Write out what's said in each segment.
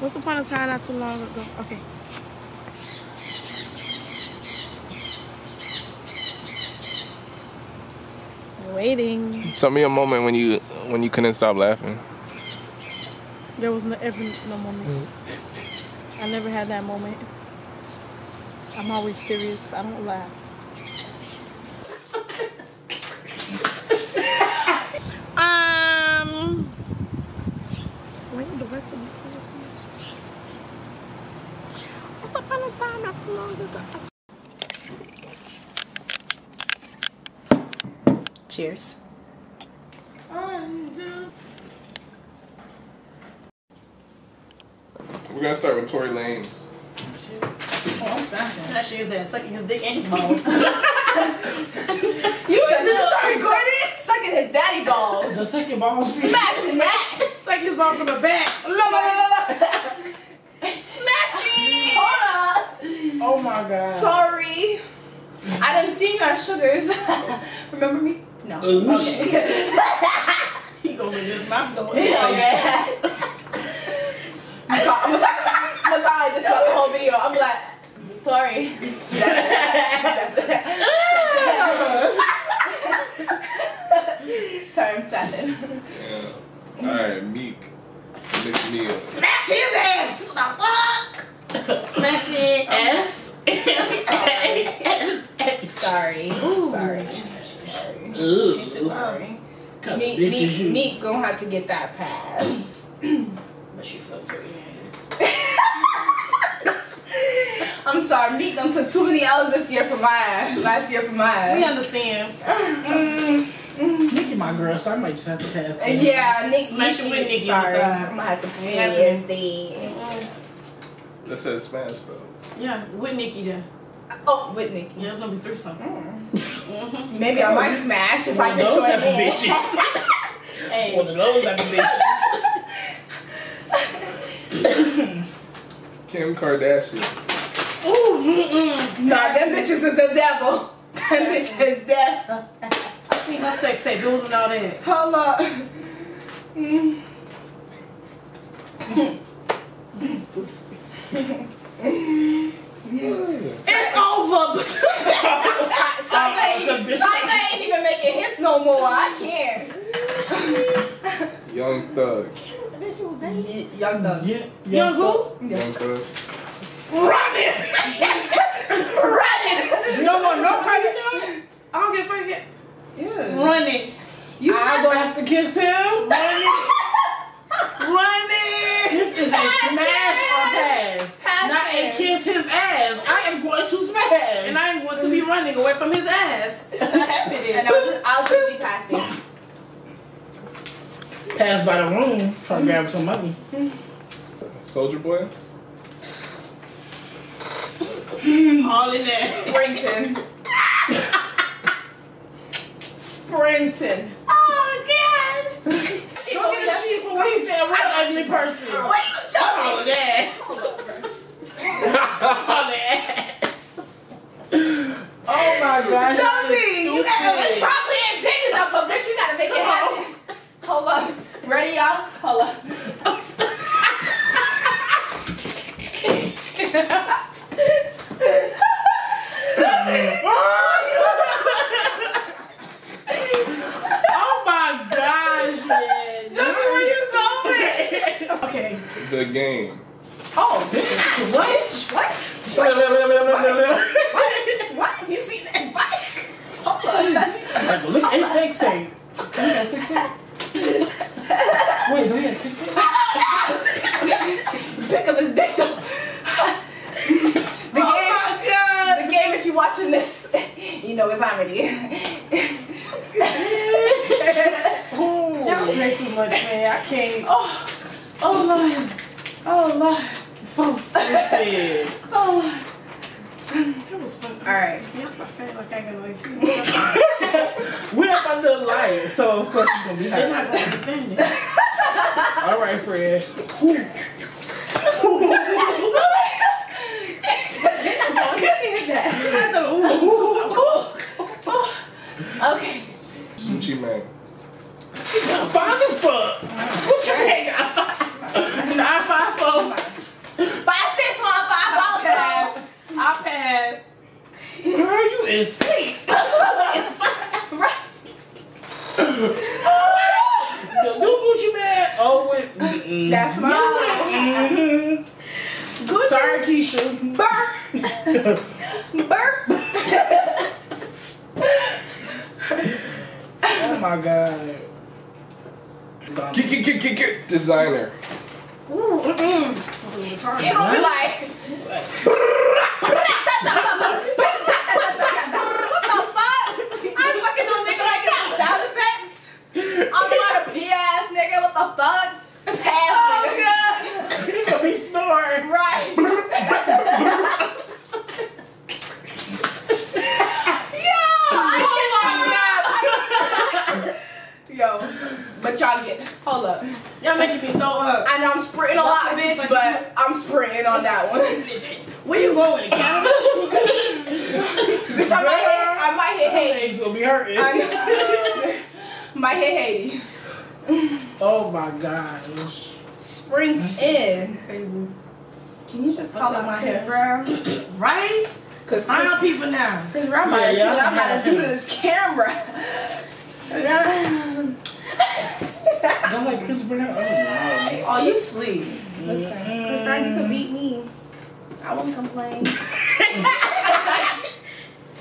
Once upon a time, not too long ago. Okay. Waiting. Tell me a moment when you when you couldn't stop laughing. There was no ever no moment. Mm. I never had that moment. I'm always serious. I don't laugh. um. Wait, the rest of the Once upon a time, not too long ago. Cheers. We're gonna start with Tory Lanez. Smash his ass, sucking his dick and his balls. You said this story, Gordon? Sucking his daddy balls. the second ball Smashing that. Suck his ball from the back. I didn't see you at Sugars. Remember me? No. Oh, okay. He gonna leave his mouth going. okay. I'm gonna talk. I'm gonna talk like this throughout the whole video. I'm like, sorry. Time seven. Yeah. Alright, Meek. Lick me up. Smash his ass. What the fuck? Smash it ass. Sorry. Sorry. Ooh. Sorry. Meek, Meek, you. Meek gonna have to get that pass. But you felt Tory I'm sorry, Meek done took too many L's this year for my. Last year for my We understand. Mm, Nicki my girl, so I might just have to pass. Yeah, Nick. Smash it with Nicki on the Sorry. I'm gonna have to pay Yeah, this thing. That says smash though. Yeah, with Nicki there. Oh, with Nicki. Yeah, it's gonna be through Mm. Maybe I might smash if I One get of those joined type of in. bitches. Hey. One of those type of bitches. Kim Kardashian. Ooh, mm-mm. Nah, them bitches is the devil. Them bitches is devil. I seen her sex tape. It wasn't all that. Hold up. Mm. It's over. Tyga ain't, Tyga ain't even making hits no more. I can't. Young Thug. Y- Young Thug. Yeah, Young who? Young Thug. Running! Running! You don't want no credit? I don't get fucking. Yeah. Running. You I'm gonna have to kiss him. Running. Running. This is a smash or pass. Pass Not a pass. kiss his ass. I am going to smash. And I am going to be running away from his ass. It's not happening. And I'll just, I'll just be passing. pass by the room, try to grab some money. Soldier Boy. All in there. Sprinting. Sprinting. Oh gosh. She Don't get a sheet for what you said. What an ugly person. What you All talking? that. All that. Oh my gosh. Tell me. You got, it's Stupid. probably ain't big enough, but bitch, we gotta make it happen. Hold up. Ready, y'all? Hold up. Oh my gosh, man. Where you going? okay. The Game. Oh, bitch. What? What? What? What? You see that? What? Hold up. Like, look at his sex tape. Look at his sex tape. Wait, do we have sex tape? Pick up his dick though. The oh game, my god. the game. If you're watching this, you know what time it is. Y'all play too much, man. I can't. oh, Oh Lord. Oh Lord. So stupid. oh. That was fun. All right. Y'all stop feeling like I gotta like see. We have a little light, so of course it's gonna be They're hot. not gonna understand it. All right, Fred. okay. Gucci Mane. Five as fuck. What you mean? I five. Nine five four. Oh, that's my Mhm. Gucci. Sorry, Keisha. Burr. Burr. Oh my god. Kick, kick, kick, kick, kick. Designer. Ooh, mm-mm. He gonna be like, what the fuck? I'm fucking no nigga like get some sound effects. I'm not a P-ass nigga. What the fuck? Pass nigga. He gonna be snoring. Right. Yo, I cannot. Yo, but y'all get, hold up. Y'all making me throw up. I know I'm sprinting a lot, bitch, but I'm sprinting on that one. Where you going, Canada? Bitch, I might hit, I might hit Haiti. Haiti's gonna be hurting. I might hit Haiti. Oh my gosh. Springs in. Crazy. Can you just call Fuck up my Chris hair. Brown? Right? Cause Chris, I know people now. Cause Brown might Yeah, yeah, I'm about yeah. to do to this camera. Don't like Chris Brown? Oh, oh, you sleep. Listen, Chris Brown, you could beat me. I won't complain.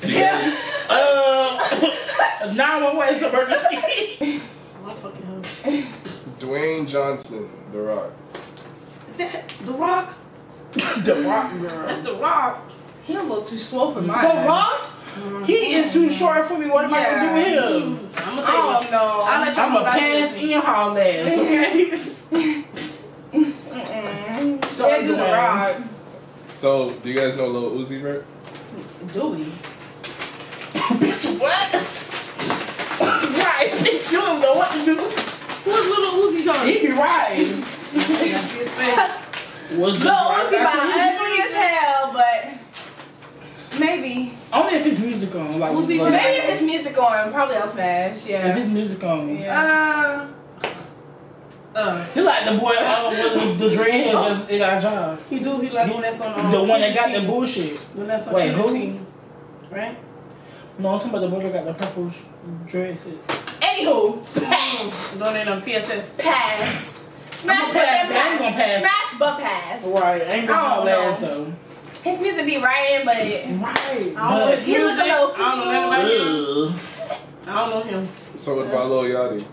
yeah. Uh, 911 is emergency. I fucking her. Dwayne Johnson, The Rock. Is that The Rock? the Rock girl. That's The Rock. He a little too slow for my The eyes. Rock? He is too short for me. What am I gonna do with him? I'm gonna I tell you. don't know. I'll let you I'm know a about pass this. in haul ass, okay? Mm-mm. Sorry, Can't do the rock. So, do you guys know Lil Uzi Vert? Do we? what? right. You don't know what to do. Who's little Uzi talking? He be right. I see his Lil Uzi about ugly as hell, but maybe. Only if his music on. Like, Uzi like, Maybe if his music on, probably I'll smash. Yeah. If Yeah. his music on. Yeah. Uh. Uh. Oh. He like the boy uh, with the dreadheads that got a job. He do. He like when that's on. Um, The one that got the QT. bullshit. When that's on Wait, who? QT, Right? No, I'm talking about the boy that got the purple sh- dreads. Anywho, pass. Going in on PSS. Pass. Smash I'ma but pass, then I'm gonna pass. pass. Smash but pass. Right, ain't gonna I don't last know. though. His music be writing, but Right. I don't know He look a little I don't know him. I don't know him. So, what about Lil Yachty?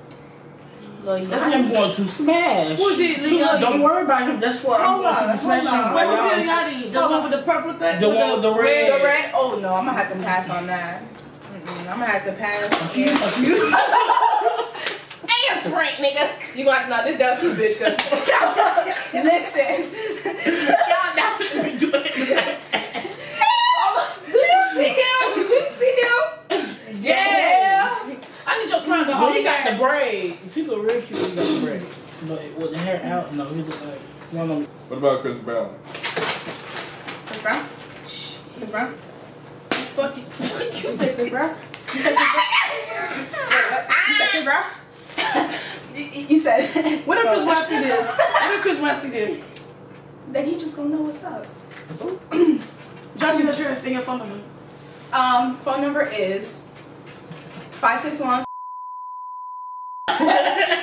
Lil That's Yachty. him going to smash. Who's it, Lil Yachty? Don't worry about him. That's what I'm going to smash on. him. Wait, who's. Lil Yachty? The Hold one on. with the purple thing? The one with the red. The red? Oh no, I'm gonna have to pass on that. Mm-mm, I'm gonna have to pass. You- And you- Answer right, nigga. You gonna have to knock this down too, bitch. Cause listen. Y'all not finna be doing that. Do you see him? Do you see him? Yeah. I need your son to But hold he got the braids. He look real cute. He got the braids. But with the hair out, no, he look like one of them. What about Chris Brown? Chris Brown. Chris Brown. Fuck you. You said Chris Brown. You said Chris Brown. Wait, what? You said Chris Brown. You- you you said. What if Chris Brown see this? What if Chris Brown see this? Then he just gonna know what's up. Drop your address and your phone number. Um, phone number is five six one.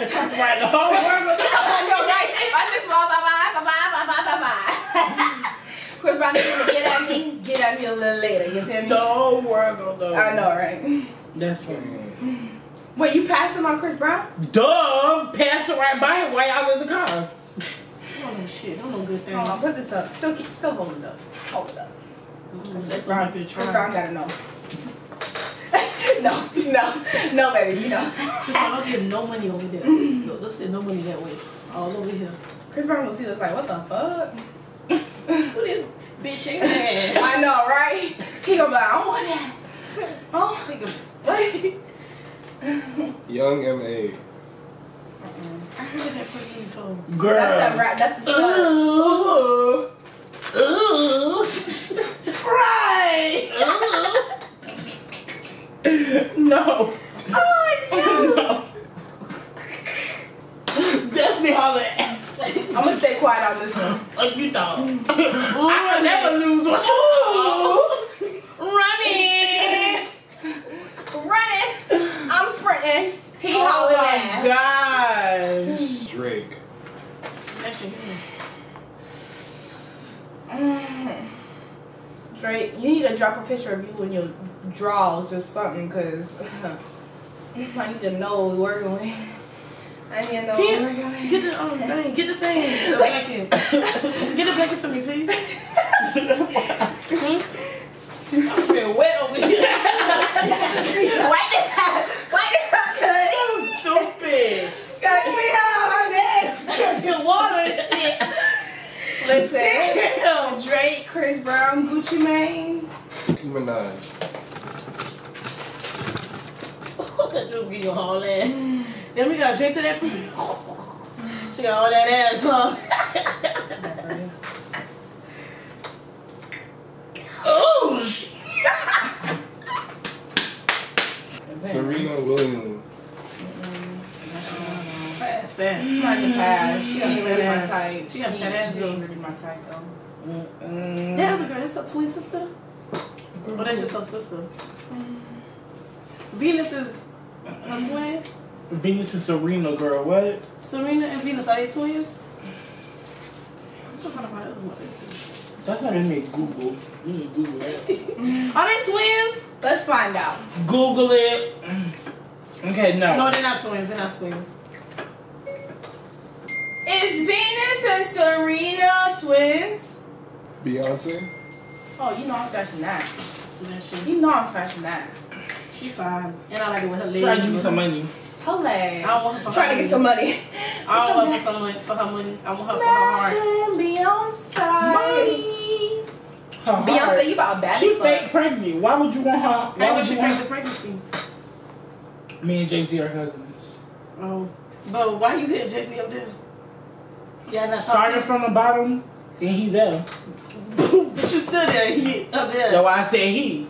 Right, the whole world. You're right. Five six one. Bye bye. Bye bye. Bye bye. Bye bye. Chris Brown is gonna get at me. Get at me a little later. You feel me? The whole world gonna know. I know, right? That's funny. Wait, you passing on Chris Brown? Duh! Pass it right by him while y'all in the car. I don't know shit. I don't know good things. Hold on, put this up. Still keep, still hold it up. Hold it up. Mm, that's Chris what Brown, I've Chris Brown gotta know. no, no, no, baby, you know. Chris Brown, I'm getting no money over there. No, let's say no money that way. All over here. Chris Brown will see this like, what the fuck? Who this bitch shaking her ass? I know, right? He gonna be like, I want that. Oh, Nigga, what? Young M.A. I heard that person before. Girl. That's that rap. That's the slut. Ooh. Ooh. Right. Ooh. no. Oh, no. Definitely holler at I'm gonna stay quiet on this one. like you thought. I could never lose what you Running! Running. I'm sprinting. He Oh hollering my at. gosh. Drake. question you. Mm. Drake, you need to drop a picture of you in your drawers or something, cause I need to know what we're working with. I need to know what Can we're you working with. get the um thing? Get the thing. The blanket. get the blanket for me, please. I'm feeling wet over here. Wipe it out. Wipe it out, cuz. Stupid. Gotta clean out our necks. Drinking water and shit. Listen, Damn. Drake, Chris Brown, Gucci Mane. Nicki Minaj. What that dude give you all that? Then we got to drink to that for me. She got all that ass, huh? Oh shit. Serena Williams. Fast, fast. Not the pass. She ain't really my ass. type. She got fat ass, She though. ain't really my type though. Mm-mm. Yeah, the girl, that's her twin sister. Or that's just her sister. Venus is her twin. Venus and Serena, girl. What? Serena and Venus are they twins? I'm still trying to find out what That's how they make Google. You need Google that. is. Are they twins? Let's find out. Google it. Okay, no. No, they're not twins. They're not twins. Is Venus and Serena twins? Beyonce. Oh, you know I'm smashing that. Smashing. You know I'm smashing that. She fine. And I like it with her legs. Try to give me some money. Hilarious. I want her for Trying her to get some money. I don't want her for some money for her money. I want her for her heart. Smashing Beyonce. Her heart. Beyonce, you about bad She fake pregnant. Why would you want her? Why Maybe would she you want the pregnancy. Me and Jay Z are cousins. Oh. But why you hit JC up there? Yeah, not Started talking. from the bottom and he there. but you stood there. He up there. That's why I said he.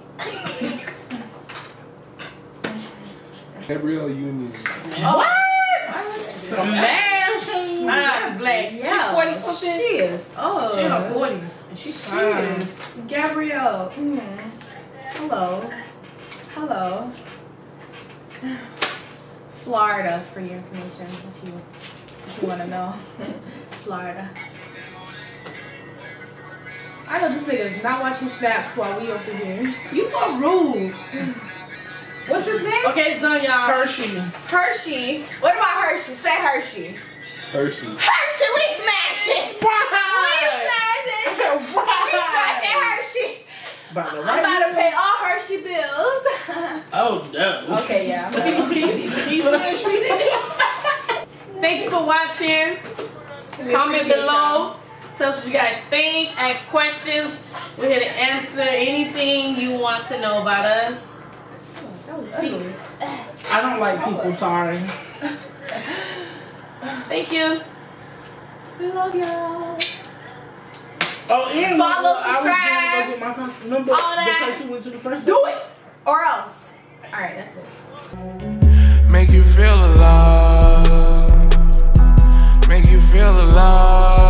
Gabrielle Union. What? Smashing. Ah, black. Yeah. She 40 something. She is. Oh. She in her 40s. And she's She fine. is. Gabrielle. Mm. Hello. Hello. Florida, for your information, if you if you want to know. Florida. I know this nigga's not watching snaps while we over here. You so rude. What's his name? Okay, it's done, y'all. Hershey. Hershey. What about Hershey? Say Hershey. Hershey. Hershey, we smash smashing. We smash smashing. We smashing Hershey. By the I'm about to pay all Hershey bills. Oh no. okay, yeah. He's, he's mistreated. Thank you for watching. We Comment appreciate below. Tell us what you guys think. Ask questions. We're here to answer anything you want to know about us. Speak. I don't like people, sorry. Thank you. We love y'all. Oh, and follow, subscribe. I was gonna go get my number. All that. You went to the first Do it or else. All right, that's it. Make you feel alive. Make you feel alive.